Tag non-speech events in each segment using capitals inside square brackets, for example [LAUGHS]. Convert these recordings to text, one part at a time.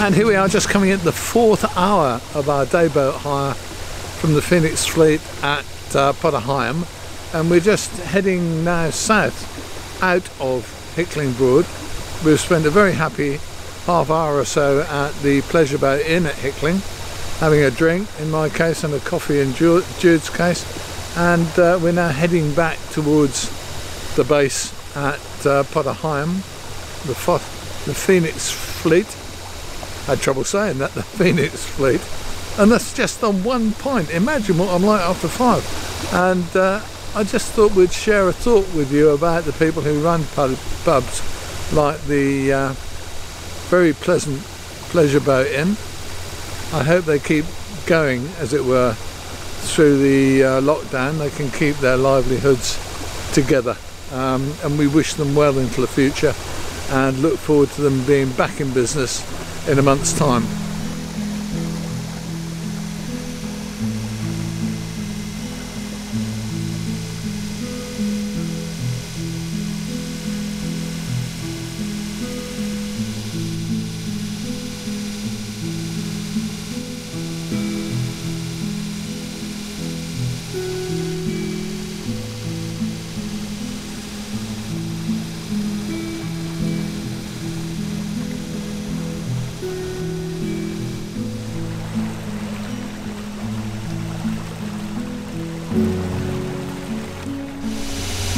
And here we are just coming into the fourth hour of our dayboat hire from the Phoenix Fleet at uh, Potter Heigham. And we're just heading now south out of Hickling Broad. We've spent a very happy half hour or so at the Pleasure Boat Inn at Hickling, having a drink in my case and a coffee in Jude's case. And uh, we're now heading back towards the base at uh, Potter Heigham, the, the Phoenix Fleet had trouble saying that, [LAUGHS] the Phoenix Fleet. And that's just on one point. Imagine what I'm like after five. And uh, I just thought we'd share a thought with you about the people who run pubs like the uh, very pleasant Pleasure Boat Inn. I hope they keep going, as it were, through the uh, lockdown. They can keep their livelihoods together. Um, and we wish them well into the future and look forward to them being back in business in a month's time.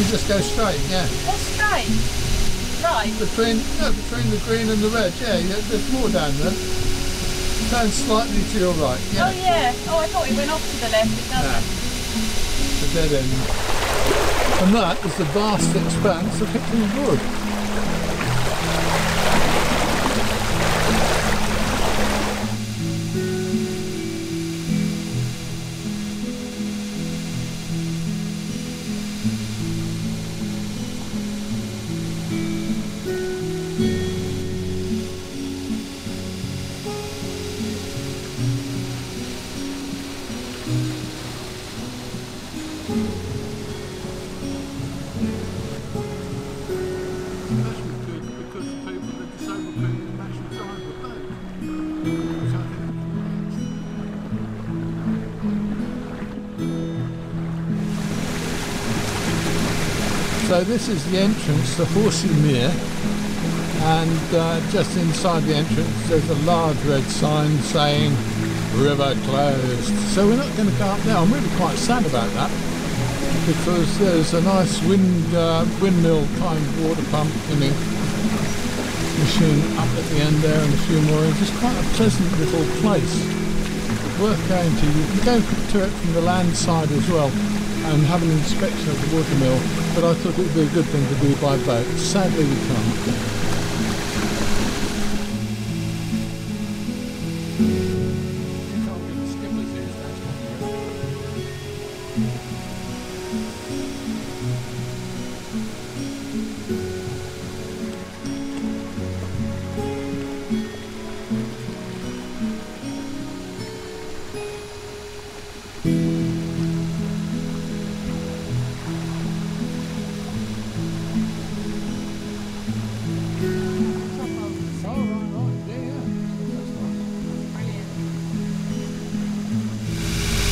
Just go straight, yeah. Oh, straight? Right. Between, no, between the green and the red, yeah, yeah there's more down there. Turn slightly to your right, yeah. Oh, yeah. Oh, I thought it went off to the left. It doesn't. A dead end. And that is the vast expanse of Hickling Broad. So this is the entrance to Horsey Mere and uh, just inside the entrance there's a large red sign saying river closed. So we're not going to go up there. I'm really quite sad about that because there's a nice wind uh, windmill kind water pump in it machine up at the end there and a few more. It's quite a pleasant little place. Worth going to. You can go to it from the land side as well and have an inspection of the watermill, but I thought it would be a good thing to do by boat. Sadly we can't.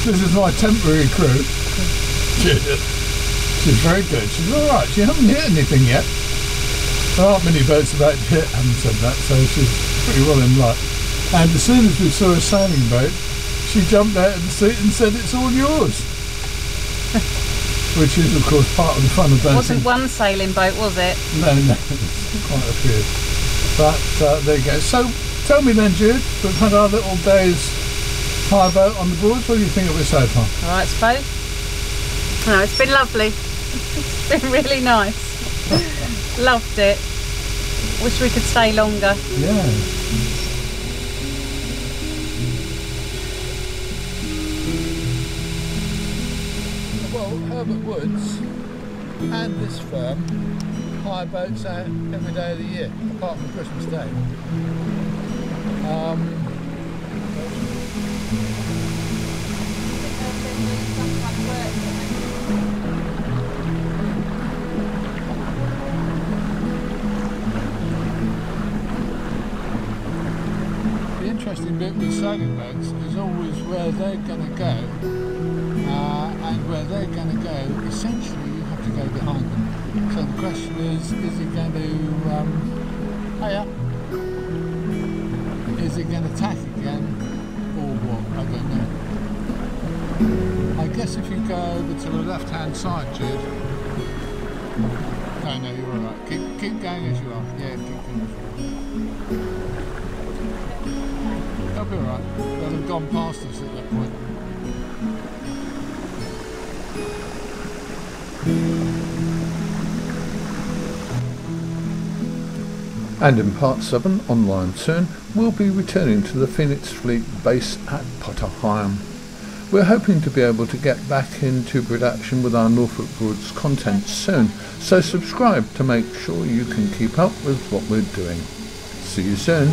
This is my temporary crew. She's very good. She's all right. She hasn't hit anything yet. There aren't many boats about to hit, having said that, so she's pretty well in luck. And as soon as we saw a sailing boat, she jumped out of the seat and said, it's all yours. Which is, of course, part of the fun of boating. Wasn't one sailing boat, was it? No, no, [LAUGHS] quite a few. But uh, there you go. So, tell me then, Jude, we've had our little days hire boat on the Broads. What do you think of it so far? All right, suppose. No, it's been lovely. [LAUGHS] it's been really nice. [LAUGHS] Loved it. Wish we could stay longer. Yeah. Well, Herbert Woods and this firm hire boats out every day of the year, apart from Christmas Day. Um, interesting bit with sailing boats is always where they're going to go, uh, and where they're going to go, essentially you have to go behind them. So the question is, is it going to, um, hiya? Is it going to tack again, or what? I don't know. I guess if you go over to the left-hand side, Jude. No, no, you're all right. Keep, keep going as you are. Yeah, keep going. They'll be alright. They'll have gone past us at that point. And in part 7, online soon, we'll be returning to the Phoenix Fleet base at Potter Heigham. We're hoping to be able to get back into production with our Norfolk Broads content soon, so subscribe to make sure you can keep up with what we're doing. See you soon.